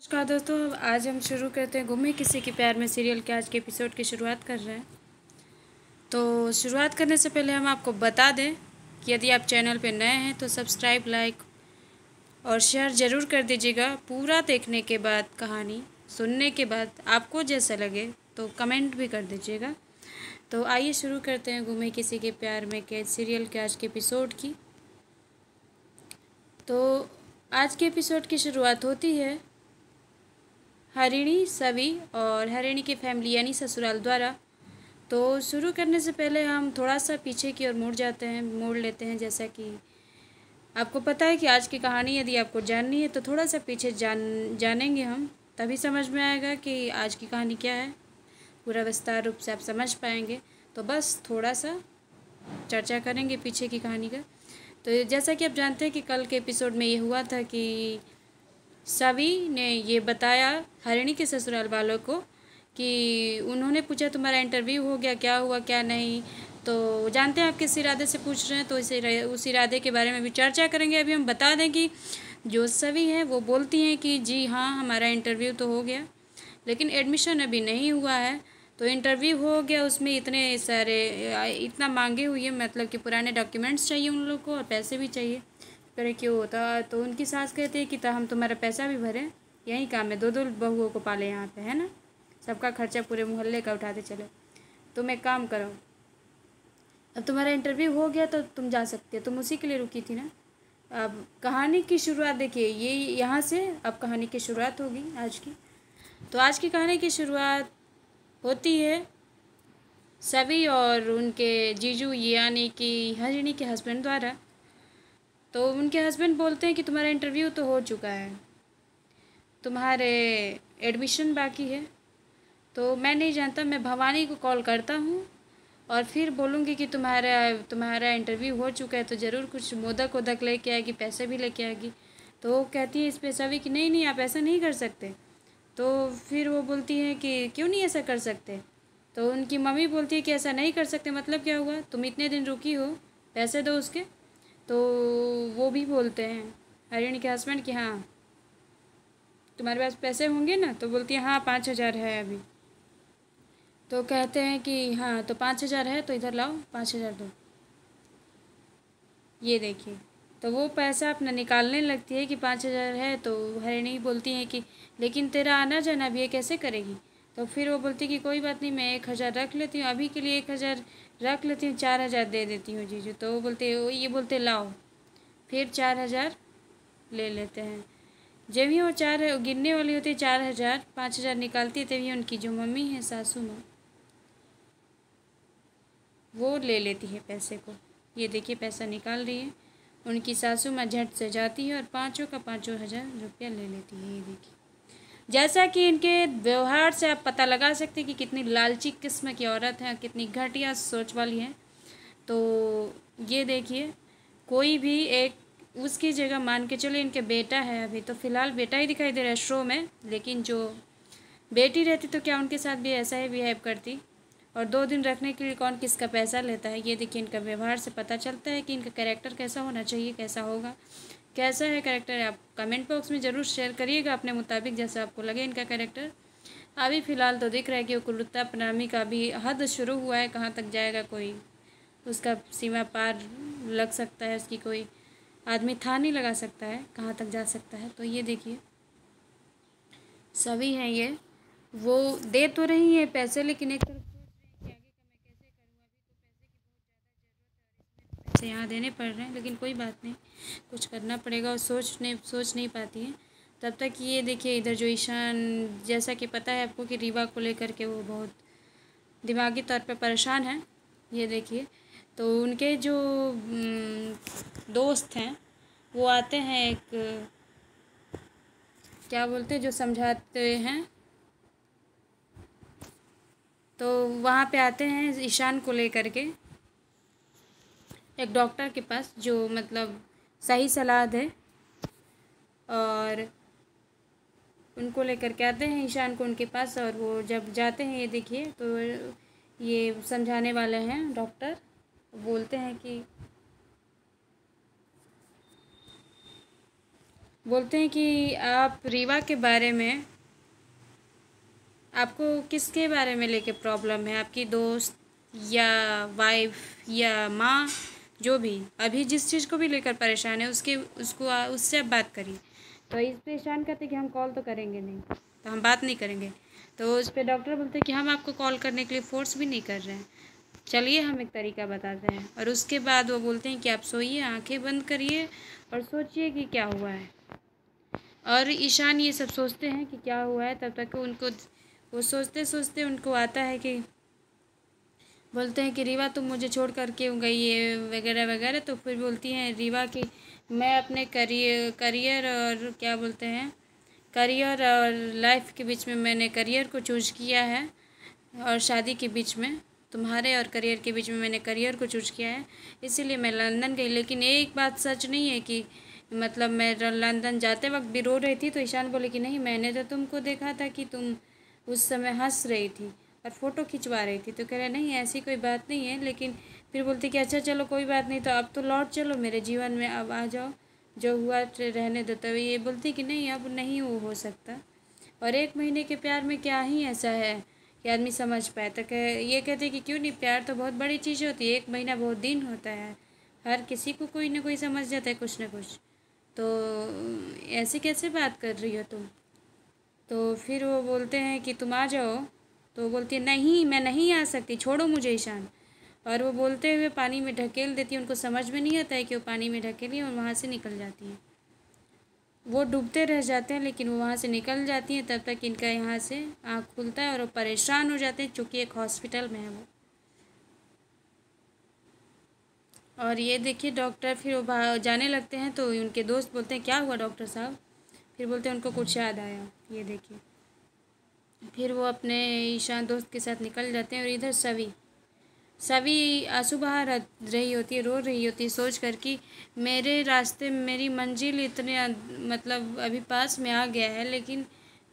नमस्कार दोस्तों, आज हम शुरू करते हैं गुमे किसी के प्यार में सीरियल के आज के एपिसोड की शुरुआत कर रहे हैं। तो शुरुआत करने से पहले हम आपको बता दें कि यदि आप चैनल पर नए हैं तो सब्सक्राइब लाइक और शेयर ज़रूर कर दीजिएगा। पूरा देखने के बाद, कहानी सुनने के बाद आपको जैसा लगे तो कमेंट भी कर दीजिएगा। तो आइए शुरू करते हैं गुमे किसी के प्यार में के सीरियल के आज के एपिसोड की। तो आज के एपिसोड की शुरुआत होती है हरिणी सभी और हरिणी की फैमिली यानी ससुराल द्वारा। तो शुरू करने से पहले हम थोड़ा सा पीछे की ओर मुड़ जाते हैं, मोड़ लेते हैं जैसा कि आपको पता है कि आज की कहानी यदि आपको जाननी है तो थोड़ा सा पीछे जान, जानेंगे हम। तभी समझ में आएगा कि आज की कहानी क्या है। पूरा विस्तार रूप से आप समझ पाएँगे। तो बस थोड़ा सा चर्चा करेंगे पीछे की कहानी का। तो जैसा कि आप जानते हैं कि कल के एपिसोड में ये हुआ था कि सभी ने ये बताया, हरिणी के ससुराल वालों को, कि उन्होंने पूछा, तुम्हारा इंटरव्यू हो गया, क्या हुआ, क्या नहीं? तो जानते हैं, आप किस इरादे से पूछ रहे हैं तो इसे उस इरादे के बारे में भी चर्चा करेंगे। अभी हम बता दें कि जो सभी हैं, वो बोलती हैं कि, जी हाँ हमारा इंटरव्यू तो हो गया, लेकिन एडमिशन अभी नहीं हुआ है। तो इंटरव्यू हो गया, उसमें इतने सारे इतना मांगे हुई है मतलब कि पुराने डॉक्यूमेंट्स चाहिए उन लोग को और पैसे भी चाहिए। करे क्यों होता तो उनकी सास कहती है कि तो हम तुम्हारा पैसा भी भरें। यही काम है दो दो बहुओं को पाले यहाँ पे, है ना? सबका खर्चा पूरे मोहल्ले का उठाते चले। तुम एक काम करो। अब तुम्हारा इंटरव्यू हो गया तो तुम जा सकते हो। तुम उसी के लिए रुकी थी ना? अब कहानी की शुरुआत देखिए, ये यहाँ से अब कहानी की शुरुआत होगी आज की। तो आज की कहानी की शुरुआत होती है सभी और उनके जीजू यानी कि, हरिणी के हस्बैंड द्वारा। तो उनके हस्बैंड बोलते हैं कि तुम्हारा इंटरव्यू तो हो चुका है। तुम्हारे एडमिशन बाकी है। तो मैं नहीं जानता, मैं भवानी को कॉल करता हूँ और फिर बोलूँगी कि तुम्हारा तुम्हारा इंटरव्यू हो चुका है तो ज़रूर कुछ मोदक वोदक लेके आएगी, पैसे भी लेके आएगी। तो वो कहती है इस सभी कि नहीं नहीं, आप ऐसा नहीं कर सकते। तो फिर वो बोलती है कि क्यों नहीं ऐसा कर सकते? तो उनकी मम्मी बोलती है कि ऐसा नहीं कर सकते मतलब क्या हुआ? तुम इतने दिन रुकी हो, पैसे दो उसके। तो वो भी बोलते हैं हरिणी के हस्बैंड कि हाँ तुम्हारे पास पैसे होंगे ना? तो बोलती है हाँ पाँच हज़ार है अभी। तो कहते हैं कि हाँ तो पाँच हज़ार है तो इधर लाओ, पाँच हज़ार दो। ये देखिए तो वो पैसा अपना निकालने लगती है कि पाँच हज़ार है तो हरिणी बोलती है कि, लेकिन तेरा आना जाना भी ये कैसे करेगी? तो फिर वो बोलती है कि, कोई बात नहीं, मैं एक हज़ार रख लेती हूँ, अभी के लिए एक हज़ार रख लेती हूँ, चार हज़ार दे देती हूँ जीजू। तो वो बोलते, वो ये बोलते, लाओ। फिर चार हज़ार ले लेते हैं। जब भी वो चार गिनने वाली होती है, चार हज़ार, पाँच हज़ार निकालती है, तभी उनकी जो मम्मी है, सासू माँ, वो ले लेती है पैसे को। ये देखिए, पैसा निकाल रही है। उनकी सासू माँ झट से जाती है और पाँचों का पाँचों हज़ार रुपया ले लेती है, ये देखिए। जैसा कि इनके व्यवहार से आप पता लगा सकते हैं कि कितनी लालची किस्म की औरत है, कितनी घटिया सोच वाली है। तो ये देखिए, कोई भी एक उसकी जगह मान के चलो इनके बेटा है अभी तो फ़िलहाल बेटा ही दिखाई दे रहा है शो में, लेकिन जो बेटी रहती तो क्या उनके साथ भी ऐसा ही बिहेव करती? और दो दिन रखने के लिए कौन किसका पैसा लेता है? ये देखिए इनका व्यवहार से पता चलता है कि इनका कैरेक्टर कैसा होना चाहिए, कैसा होगा। कैसा है करेक्टर आप कमेंट बॉक्स में ज़रूर शेयर करिएगा अपने मुताबिक जैसा आपको लगे इनका करेक्टर अभी फ़िलहाल तो दिख रहा है कि कुलुत्ता प्रणामी का भी हद शुरू हुआ है, कहाँ तक जाएगा कोई? उसका सीमा पार लग सकता है उसकी कोई आदमी था नहीं लगा सकता है, कहाँ तक जा सकता है? तो ये देखिए। सभी हैं ये। वो दे तो रही है पैसे, लेकिन एक तरफ़ से यहाँ देने पड़ रहे हैं, लेकिन कोई बात नहीं। कुछ करना पड़ेगा और सोच नहीं सोच नहीं पाती हैं। तब तक ये देखिए इधर जो ईशान, जैसा कि पता है आपको कि रीवा को लेकर के वो बहुत दिमागी तौर पर परेशान है, ये देखिए। तो उनके जो दोस्त हैं, वो आते हैं एक, क्या बोलते हैं, जो समझाते हैं। तो वहाँ पे आते हैं ईशान को लेकर के। एक डॉक्टर के पास जो मतलब सही सलाह दे और उनको लेकर के आते हैं, ईशान को उनके पास और वो जब जाते हैं ये देखिए तो ये समझाने वाले हैं डॉक्टर। बोलते हैं कि बोलते हैं कि आप रीवा के बारे में, आपको किसके बारे में लेके प्रॉब्लम है? आपकी दोस्त या वाइफ या माँ जो भी अभी जिस चीज़ को भी लेकर परेशान है उसके उसको उससे आप बात करिए। तो इस परेशान करते कि हम कॉल तो करेंगे नहीं। तो हम बात नहीं करेंगे। तो उस पर डॉक्टर बोलते कि हम आपको कॉल करने के लिए फ़ोर्स भी नहीं कर रहे हैं। चलिए हम एक तरीका बताते हैं। और उसके बाद वो बोलते हैं कि आप सोइए आँखें बंद करिए और सोचिए कि क्या हुआ है। और ईशान ये सब सोचते हैं कि क्या हुआ है तब तक उनको वो सोचते सोचते उनको आता है कि बोलते हैं कि, रीवा, तुम मुझे छोड़ कर क्यों गई है वगैरह वगैरह? तो फिर बोलती हैं, रीवा कि, मैं अपने करियर करियर और क्या बोलते हैं, करियर और लाइफ के बीच में मैंने करियर को चूज़ किया है और शादी के बीच में, तुम्हारे और करियर के बीच में मैंने करियर को चूज़ किया है। इसीलिए मैं लंदन गई। लेकिन एक बात सच नहीं है कि मतलब मैं लंदन जाते वक्त भी रो रही थी तो ईशान बोले कि, नहीं, मैंने तो तुमको देखा था कि तुम उस समय हंस रही थी। और फ़ोटो खिंचवा रही थी तो कह रहे, नहीं, ऐसी कोई बात नहीं है। लेकिन फिर बोलते कि अच्छा चलो, कोई बात नहीं तो अब तो लौट चलो मेरे जीवन में, अब आ जाओ, जो हुआ रहने दो। तभी ये बोलती कि, नहीं, अब नहीं वो हो सकता। और एक महीने के प्यार में क्या ही ऐसा है कि आदमी समझ पाए। तो कह, ये कहते कि, क्यों नहीं, प्यार तो बहुत बड़ी चीज़ होती है, एक महीना बहुत दिन होता है, हर किसी को कोई ना कोई समझ जाता है कुछ ना कुछ। तो ऐसे कैसे बात कर रही हो तुम? तो फिर वो बोलते हैं कि, तुम आ जाओ तो वो बोलती है, नहीं, मैं नहीं आ सकती, छोड़ो मुझे ईशान। और वो बोलते हुए पानी में ढकेल देती है, उनको समझ में नहीं आता है कि वो पानी में ढकेली और वहाँ से निकल जाती हैं। वो डूबते रह जाते हैं, लेकिन वो वहाँ से निकल जाती हैं, तब तक इनका यहाँ से आँख खुलता है और वो परेशान हो जाते हैं, चूँकि एक हॉस्पिटल में है वो। और ये देखिए डॉक्टर, फिर वो जाने लगते हैं तो उनके दोस्त बोलते हैं, क्या हुआ डॉक्टर साहब? फिर बोलते हैं, उनको कुछ याद आया। ये देखिए। फिर वो अपने ईशान दोस्त के साथ निकल जाते हैं और इधर सभी सभी आँसू बहा रही होती है, रो रही होती है, सोच कर कि मेरे रास्ते, मेरी मंजिल इतने मतलब अभी पास में आ गया है, लेकिन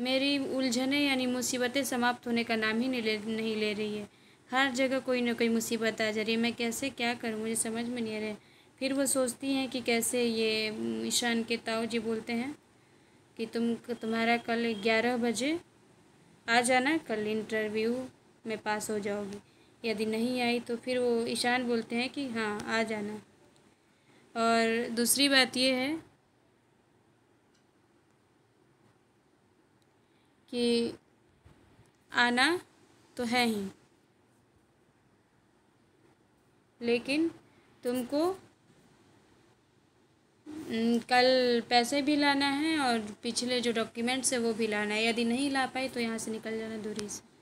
मेरी उलझने यानी मुसीबतें समाप्त होने का नाम ही नहीं ले नहीं ले रही है। हर जगह कोई ना कोई मुसीबत आ जा रही है। मैं कैसे, क्या करूँ? मुझे समझ में नहीं आ रहा फिर वो सोचती हैं कि कैसे ये, ईशान के ताऊ जी बोलते हैं कि तुम, तुम्हारा कल ग्यारह बजे आ जाना, कल इंटरव्यू में पास हो जाओगी। यदि नहीं आई तो फिर वो ईशान बोलते हैं कि हाँ आ जाना। और दूसरी बात ये है कि आना तो है ही, लेकिन तुमको कल पैसे भी लाना है और पिछले जो डॉक्यूमेंट्स है वो भी लाना है। यदि नहीं ला पाई तो यहाँ से निकल जाना दूरी से।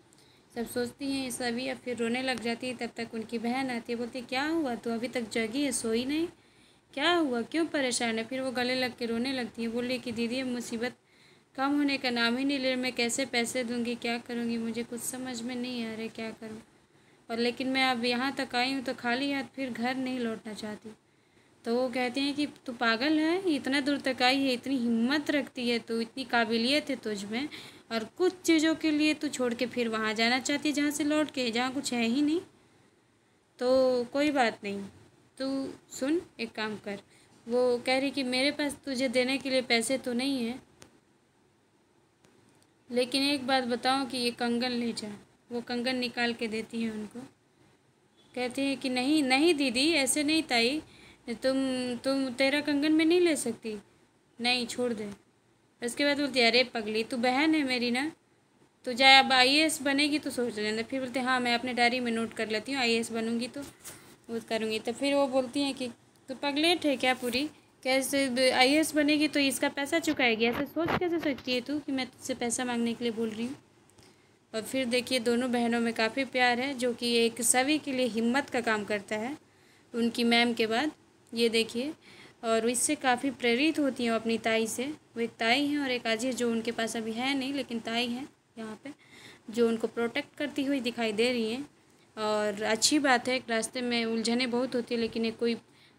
सब सोचती हैं ये सभी अब फिर रोने लग जाती है। तब तक उनकी बहन आती है, बोलती है, क्या हुआ? तो अभी तक जगी है, सोई नहीं? क्या हुआ? क्यों परेशान है? फिर वो गले लग के रोने लगती है। बोली कि, दीदी, अब मुसीबत कम होने का नाम ही नहीं ले मैं कैसे पैसे दूँगी? क्या करूँगी? मुझे कुछ समझ में नहीं आ रहा क्या करूँ? और लेकिन मैं अब यहाँ तक आई हूँ तो खाली हाथ फिर घर नहीं लौटना चाहती। तो वो कहते हैं कि तू पागल है, इतना दूर तक आई है, इतनी हिम्मत रखती है तू, इतनी काबिलियत है तुझ में, और कुछ चीज़ों के लिए तू छोड़ के फिर वहाँ जाना चाहती है, जहाँ से लौट के, जहाँ कुछ है ही नहीं। तो कोई बात नहीं, तू सुन, एक काम कर। वो कह रही कि मेरे पास तुझे देने के लिए पैसे तो नहीं है, लेकिन एक बात बताऊँ कि ये कंगन ले जा। वो कंगन निकाल के देती है उनको। कहती है कि नहीं नहीं दीदी, ऐसे नहीं ताई। तुम तुम तेरा कंगन में नहीं ले सकती। नहीं, छोड़ दे। उसके बाद बोलती, अरे पगली, तू बहन है मेरी ना। तो जाए अब आई बनेगी तो सोच लेना। फिर बोलते हाँ मैं अपने डायरी में नोट कर लेती हूँ आई बनूँगी तो वो करूँगी। तो फिर वो बोलती हैं कि तो पगलेट है क्या पूरी? कैसे आई बनेगी तो इसका पैसा चुकाएगी? ऐसे सोच कैसे सकती है तू कि मैं तुझसे पैसा मांगने के लिए बोल रही हूँ? और फिर देखिए, दोनों बहनों में काफ़ी प्यार है, जो कि एक सभी के लिए हिम्मत का काम करता है। उनकी मैम के बाद ये देखिए। और इससे काफ़ी प्रेरित होती हैं अपनी ताई से। वो एक ताई हैं और एक आजी जो उनके पास अभी है नहीं, लेकिन ताई हैं यहाँ पे, जो उनको प्रोटेक्ट करती हुई दिखाई दे रही हैं। और अच्छी बात है, एक रास्ते में उलझने बहुत होती है, लेकिन एक कोई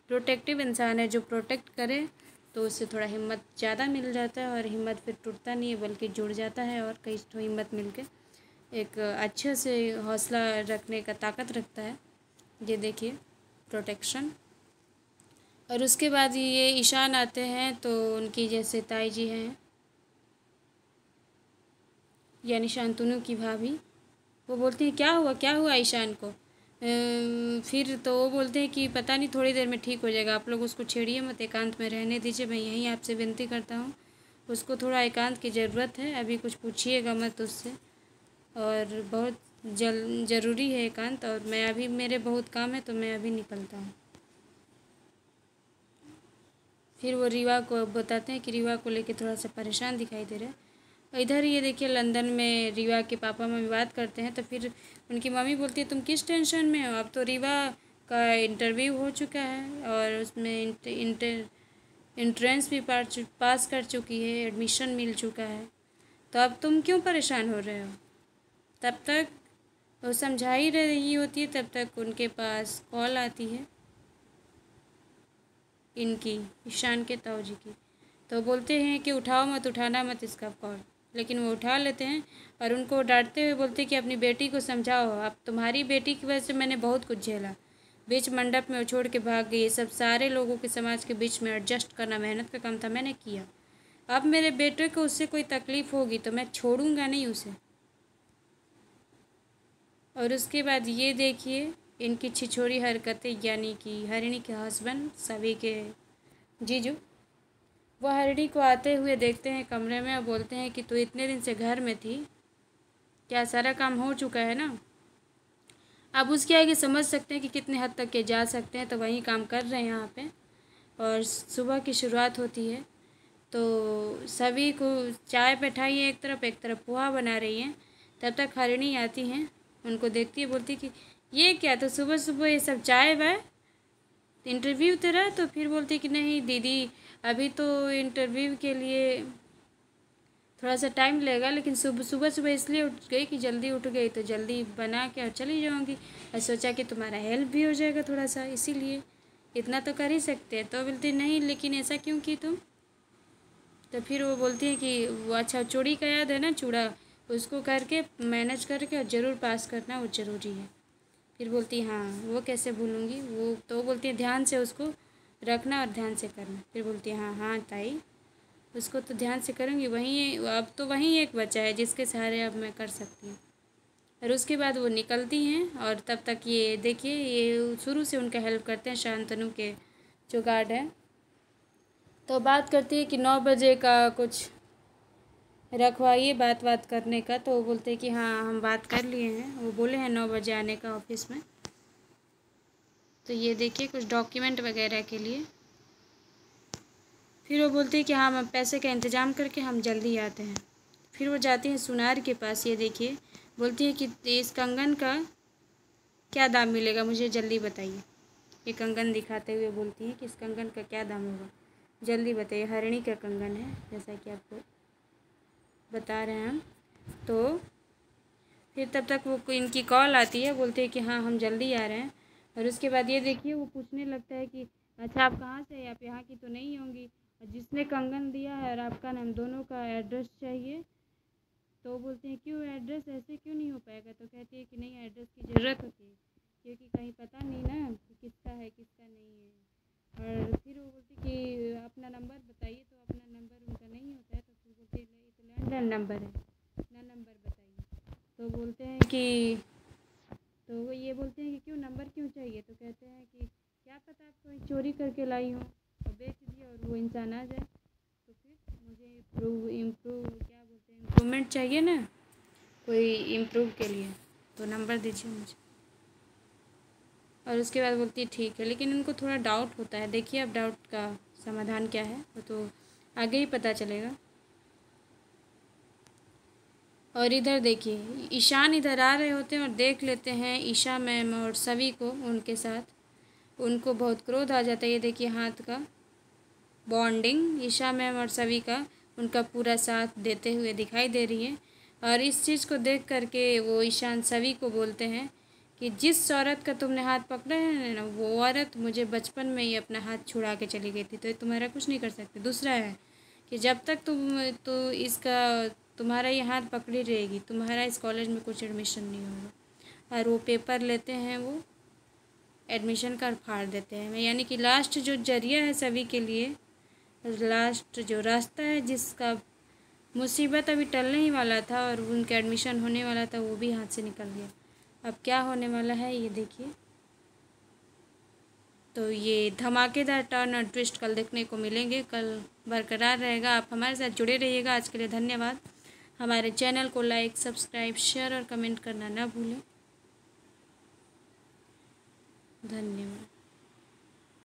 प्रोटेक्टिव इंसान है जो प्रोटेक्ट करे तो उससे थोड़ा हिम्मत ज़्यादा मिल जाता है और हिम्मत फिर टूटता नहीं है, बल्कि जुड़ जाता है और कई तो हिम्मत मिल एक अच्छे से हौसला रखने का ताकत रखता है। ये देखिए प्रोटेक्शन और उसके बाद ये ईशान आते हैं तो उनकी जैसे ताई जी हैं। यानी शांतनु की भाभी। वो बोलती हैं, क्या हुआ? क्या हुआ ईशान को? फिर तो वो बोलते हैं कि, पता नहीं, थोड़ी देर में ठीक हो जाएगा। आप लोग उसको छेड़िए मत, एकांत में रहने दीजिए। मैं यहीं आपसे विनती करता हूँ। उसको थोड़ा एकांत की ज़रूरत है। अभी कुछ पूछिएगा मत उससे। और बहुत जल, ज़रूरी है एकांत। और मैं अभी, मेरे बहुत काम है तो मैं अभी निकलता हूँ। फिर वो रीवा को बताते हैं कि रीवा को लेके थोड़ा सा परेशान दिखाई दे रहा है। इधर ये देखिए लंदन में रीवा के पापा मम्मी बात करते हैं तो फिर उनकी मम्मी बोलती है, तुम किस टेंशन में हो? अब तो रीवा का इंटरव्यू हो चुका है और उसमें इंटर, इंट्रेंस भी पास कर चुकी है, एडमिशन मिल चुका है। तो अब तुम क्यों परेशान हो रहे हो? तब तक वो समझा ही रही होती है, तब तक उनके पास कॉल आती है। इनकी, ईशान के ताऊ जी की। तो बोलते हैं कि उठाओ मत, उठाना मत इसका कॉल लेकिन वो उठा लेते हैं और उनको डांटते हुए बोलते हैं कि अपनी बेटी को समझाओ, अब तुम्हारी बेटी की वजह से मैंने बहुत कुछ झेला। बीच मंडप में छोड़ के भाग गई। सब सारे लोगों के समाज के बीच में एडजस्ट करना मेहनत का काम था, मैंने किया। अब मेरे बेटे को उससे कोई तकलीफ़ होगी तो मैं छोड़ूँगा नहीं उसे। और उसके बाद ये देखिए इनकी छिछोरी हरकतें यानी कि हरिणी के हस्बैंड सभी के जीजू। वह हरिणी को आते हुए देखते हैं कमरे में और बोलते हैं कि तू इतने दिन से घर में थी। क्या सारा काम हो चुका है ना? अब उसके आगे समझ सकते हैं कि कितने हद तक के जा सकते हैं तो वहीं काम कर रहे हैं यहाँ पे। और सुबह की शुरुआत होती है तो सभी को चाय बैठाई है एक तरफ़ एक तरफ़ पोहा बना रही हैं। तब तक हरिणी आती हैं, उनको देखती है, बोलती कि ये क्या तो सुबह सुबह ये सब चाय वाय? इंटरव्यू तेरा तो फिर बोलती कि नहीं, दीदी, अभी तो इंटरव्यू के लिए थोड़ा सा टाइम लगेगा लेकिन सुबह सुबह सुबह इसलिए उठ गई कि जल्दी उठ गई तो जल्दी बना के और चली जाऊँगी। और सोचा कि तुम्हारा हेल्प भी हो जाएगा थोड़ा सा, इसीलिए इतना तो कर ही सकते हैं। तो बोलती, नहीं, लेकिन ऐसा क्यों की तुम? तो फिर वो बोलती है कि, वो अच्छा चूड़ी का याद है ना, चूड़ा, उसको करके मैनेज करके और ज़रूर पास करना, वो ज़रूरी है। फिर बोलती हाँ वो कैसे भूलूँगी? वो तो बोलती है, ध्यान से उसको रखना और ध्यान से करना। फिर बोलती है हाँ हाँ ताई, उसको तो ध्यान से करूँगी। वहीं, अब तो वहीं एक बच्चा है जिसके सहारे अब मैं कर सकती हूँ। और उसके बाद वो निकलती हैं और तब तक ये देखिए, ये शुरू से उनका हेल्प करते हैं, शांतनु के जो गार्ड हैं। तो बात करती है कि नौ बजे का कुछ रखवाइए बात बात करने का। तो वो बोलते हैं कि हाँ हम बात कर लिए हैं। वो बोले हैं नौ बजे आने का ऑफ़िस में। तो ये देखिए कुछ डॉक्यूमेंट वगैरह के लिए। फिर वो बोलती है कि हाँ हम पैसे का इंतज़ाम करके हम जल्दी आते हैं। फिर वो जाती हैं सुनार के पास, ये देखिए। बोलती है कि इस कंगन का क्या दाम मिलेगा, मुझे जल्दी बताइए। ये कंगन दिखाते हुए बोलती है कि इस कंगन का क्या दाम होगा। जल्दी बताइए, हरिणी का कंगन है, जैसा कि आपको बता रहे हैं हम। तो फिर तब तक वो इनकी कॉल आती है, बोलते हैं कि हाँ हम जल्दी आ रहे हैं। और उसके बाद ये देखिए, वो पूछने लगता है कि अच्छा आप कहाँ से आप यहाँ की तो नहीं होंगी। जिसने कंगन दिया है और आपका नाम दोनों का एड्रेस चाहिए। तो बोलते हैं, क्यों? एड्रेस ऐसे क्यों नहीं हो पाएगा? तो कहती है कि, नहीं, एड्रेस की ज़रूरत होती है, क्योंकि कहीं पता नहीं ना कि किसका है, किसका नहीं है। और फिर वो बोलती कि, अपना नंबर बताइए। तो अपना नंबर उनका नहीं होता है तो फिर बोलते नंबर है। अपना नंबर बताइए। तो बोलते हैं कि तो वो ये बोलते हैं कि क्यों नंबर क्यों चाहिए? तो कहते हैं कि क्या पता आप कोई चोरी करके लाई हो और बेच दिए और वो इंसान आ जाए। तो फिर मुझे इम्प्रूव इम्प्रूव क्या बोलते हैं इम्प्रूवमेंट चाहिए ना? कोई इम्प्रूव के लिए। तो नंबर दीजिए मुझे। और उसके बाद बोलती है, ठीक है। लेकिन उनको थोड़ा डाउट होता है। देखिए, अब डाउट का समाधान क्या है? वो तो आगे ही पता चलेगा। और इधर देखिए, ईशान इधर आ रहे होते हैं और देख लेते हैं ईशा मैम और सभी को उनके साथ। उनको बहुत क्रोध आ जाता है। ये देखिए हाथ का बॉन्डिंग ईशा मैम और सभी का उनका पूरा साथ देते हुए दिखाई दे रही है। और इस चीज़ को देख करके वो ईशान सभी को बोलते हैं कि जिस औरत का तुमने हाथ पकड़ा है ना, वो औरत मुझे बचपन में ही अपना हाथ छुड़ा के चली गई थी तो तुम्हारा कुछ नहीं कर सकते। दूसरा है कि जब तक तुम तो इसका तुम्हारा ये हाथ पकड़ी रहेगी, तुम्हारा इस कॉलेज में कुछ एडमिशन नहीं होगा। और वो पेपर लेते हैं, वो एडमिशन कर फाड़ देते हैं। यानी कि लास्ट जो ज़रिया है सभी के लिए लास्ट जो रास्ता है जिसका मुसीबत अभी टलने ही वाला था और उनका एडमिशन होने वाला था, वो भी हाथ से निकल गया। अब क्या होने वाला है, ये देखिए। तो ये धमाकेदार टर्न और ट्विस्ट कल देखने को मिलेंगे। कल बरकरार रहेगा। आप हमारे साथ जुड़े रहिएगा। आज के लिए धन्यवाद। हमारे चैनल को लाइक सब्सक्राइब शेयर और कमेंट करना ना भूलें। धन्यवाद।